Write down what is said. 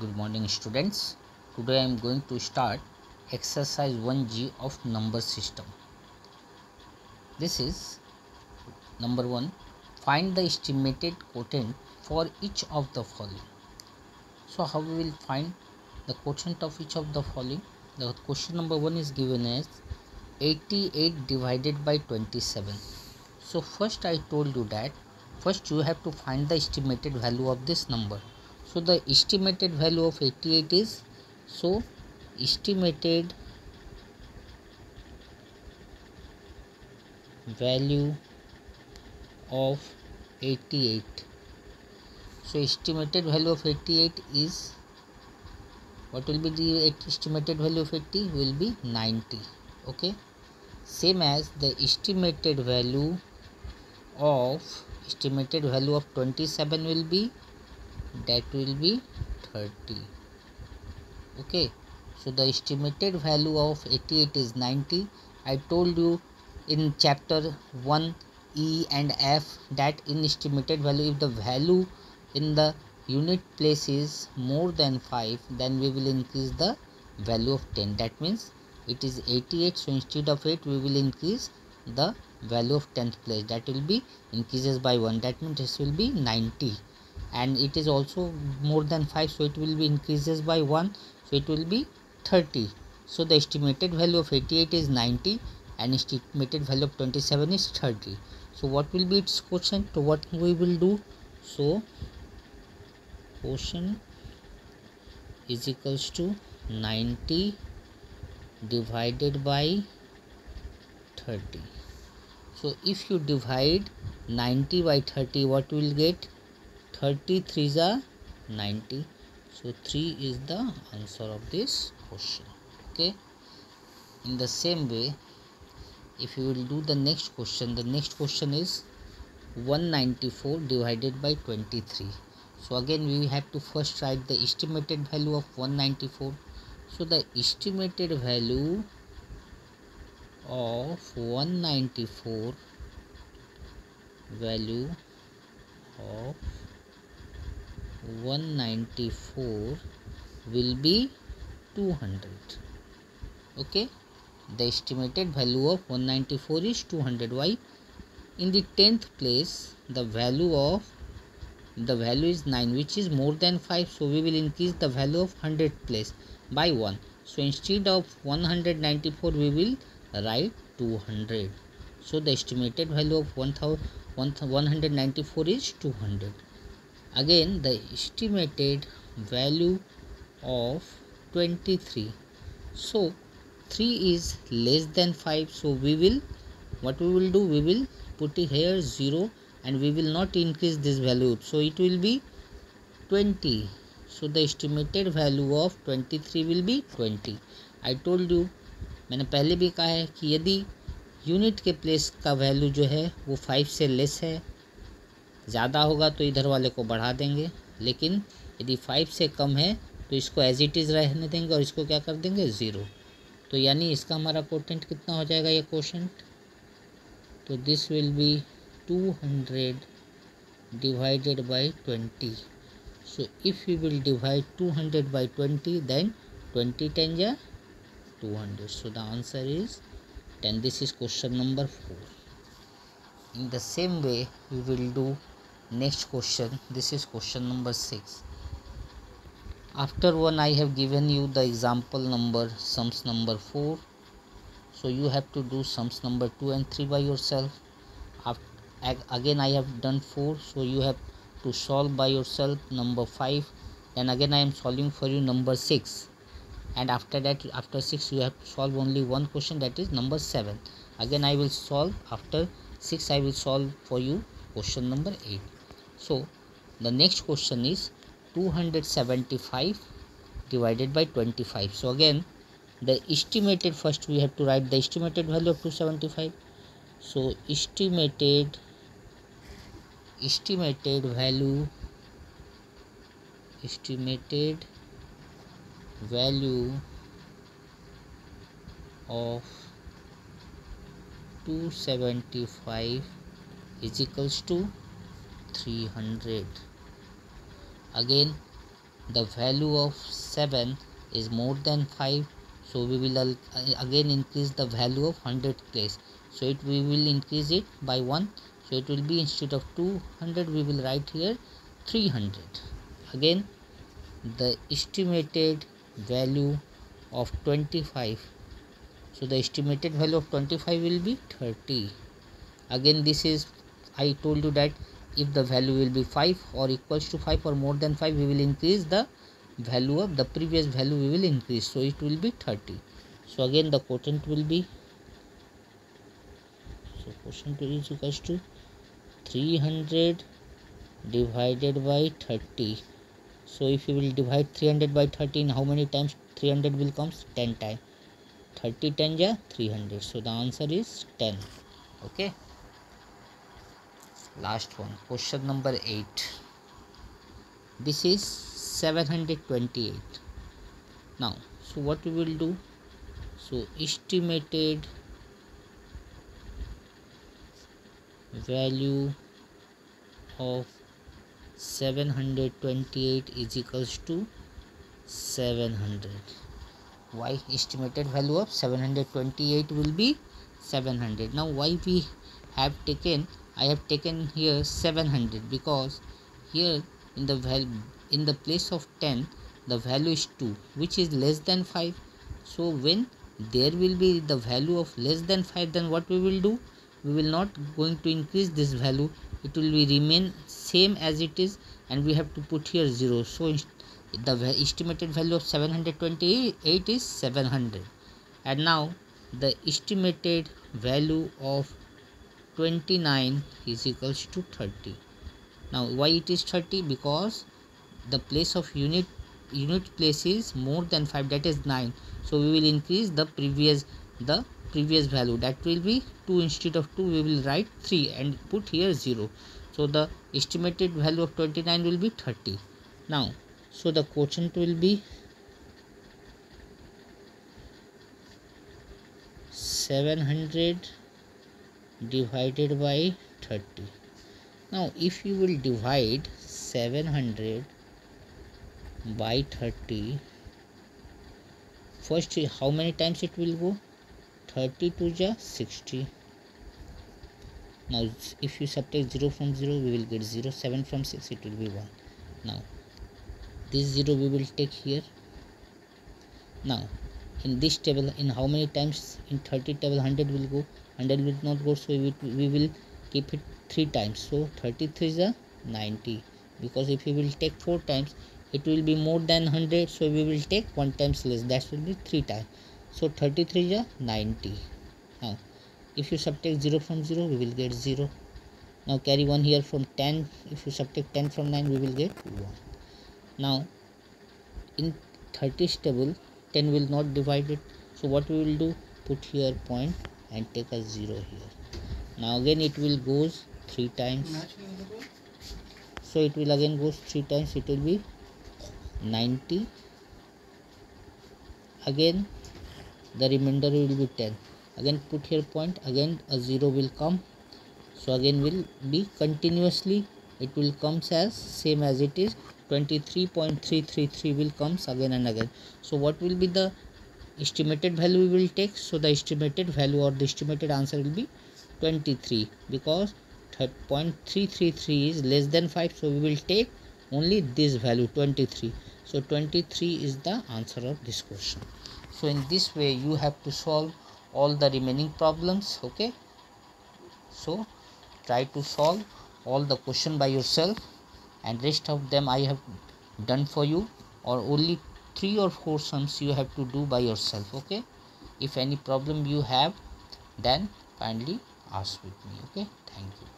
good morning students. Today i am going to start exercise 1g of number system. This is number 1 find the estimated quotient for each of the following. So how we will find the quotient of each of the following? The question number 1 is given as 88 divided by 27 so first i told you that first you have to find the estimated value of this number so the estimated value of 88 is so estimated value of 88 so estimated value of 88 is what will be the estimated value of 80 will be 90 okay? Same as the estimated value of estimated value of 27 will be that will be 30 okay so the estimated value of 88 is 90 i told you in chapter 1 e and f that in estimated value if the value in the unit place is more than 5 then we will increase the value of 10 that means it is 88 so instead of 8 we will increase the value of 10th place. That will be increases by 1 that means this will be 90 and it is also more than 5 so it will be increases by 1 so it will be 30 so the estimated value of 88 is 90 and estimated value of 27 is 30 so what will be its quotient? So what we will do? So quotient is equals to 90 divided by 30 so if you divide 90 by 30 what will get 33 is a 90 so 3 is the answer of this question okay? In the same way if you will do the next question the next question is 194 divided by 23 so again we have to first write the estimated value of 194 so the estimated value of 194 value of 194 will be 200 okay? The estimated value of 194 is 200 why? In the 10th place the value of the value is 9 which is more than 5 so we will increase the value of 100 place by 1 so instead of 194 we will write 200 so the estimated value of 194 is 200 again the estimated value of 23 so 3 is less than 5 so we will what we will do we will put here 0 and we will not increase this value so it will be 20 so the estimated value of 23 will be 20 i told you मैंने पहले भी कहा है कि यदि unit के place का value जो है वो फाइव से लेस है ज़्यादा होगा तो इधर वाले को बढ़ा देंगे। लेकिन यदि फाइव से कम है तो इसको एज इट इज़ रहने देंगे और इसको क्या कर देंगे? ज़ीरो तो यानी इसका हमारा कोटेंट कितना हो जाएगा ये कोशेंट तो this will be two hundred divided by twenty so if you will divide two hundred by twenty then twenty ten या two hundred so the answer is ten this is question number four in the same way, we will do next question. This is question number 6 after one i have given you the example number sums number 4 so you have to do sums number 2 and 3 by yourself. After, again i have done 4 so you have to solve by yourself number 5 and again i am solving for you number 6 and after that after 6 you have to solve only one question that is number 7 again i will solve. After 6 i will solve for you question number 8 so the next question is 275 divided by 25 so again the estimated first we have to write the estimated value of 275 so estimated estimated value estimated value of 275 is equals to 300 again the value of 7 is more than 5 so we will uh, again increase the value of 100 place. So it we will increase it by 1 so it will be instead of 200 we will write here 300 again the estimated value of 25 so the estimated value of 25 will be 30 again this is I told you that if the value will be 5 or equals to 5 or more than 5 we will increase the value of the previous value we will increase. So it will be 30 so again the quotient will be so quotient is equals to 300 divided by 30 so if you will divide 300 by 13 how many times 300 will comes 10 times. 30 10 ja 300 so the answer is 10 okay last one. Question number 8 this is 728 now so what we will do? So estimated value of 728 is equals to 700 why estimated value of 728 will be 700 now why we have taken i have taken here 700 because here in the value in the place of 10 the value is 2 which is less than 5 so when there will be the value of less than 5 then what we will do? We will not going to increase this value. It will be remain same as it is and we have to put here 0 so the estimated value of 728 is 700 and now the estimated value of 29 is equals to 30 now why it is 30 because the place of unit unit place is more than 5 that is 9 so we will increase the previous the previous value. That will be 2 instead of 2 we will write 3 and put here 0 so the estimated value of 29 will be 30 now so the quotient will be 700 divided by 30 now if you will divide 700 by 30 first how many times it will go? 30 to the 60 now if you subtract 0 from 0 we will get 0 7 from 6 it will be 1 now this 0 we will take here. Now in this table in how many times? In 30 table 100 will go 100 will not go so we, will keep it 3 times. So 33 is a 90 because if we will take 4 times it will be more than 100 so we will take 1 times less. That will be 3 times. So 33 is a 90 now if you subtract 0 from 0 we will get 0 now carry 1 here from 10 if you subtract 10 from 9 we will get 1 now in 30 table 10 will not divide it. So what we will do? Put here point and take a 0 here. Now again it will goes 3 times. So it will again goes 3 times. It will be 90 again the remainder will be 10 again put here point. Again a 0 will come. So again will be continuously it will comes as same as it is. 23.333 will comes again and again. So what will be the estimated value we will take so the estimated value or the estimated answer will be 23 because 0.333 is less than 5 so we will take only this value 23 so 23 is the answer of this question. So in this way you have to solve all the remaining problems okay? So try to solve all the question by yourself and rest of them i have done for you or only three or four sums you have to do by yourself okay? If any problem you have then kindly ask with me okay? Thank you